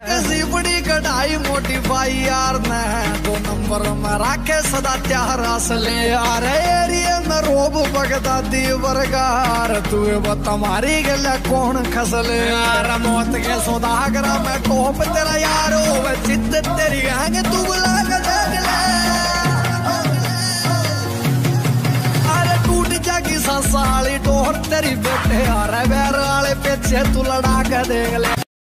कैसी बड़ी कढ़ाई मोटी भाई यार ने दो नंबर में राखे सदा त्यार असले यार। एरिया में रोब बगदा दी वर्गार तू तुम्हारी मारी गले कौन खसले यार? मौत के सौदागरा में टोप तेरा यार हो चित्त तेरी गैंग तू बुला के देख ले। अरे टूट जागी साली, डोर तेरी बेटे यार बैर वाले पीछे तू लड़ा के देख ले।